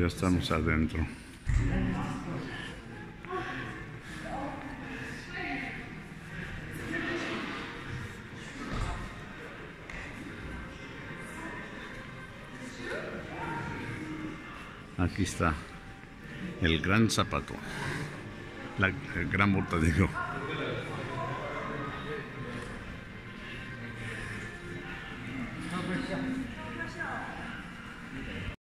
ya estamos adentro. Aquí está el gran zapato. La el gran bota, digo.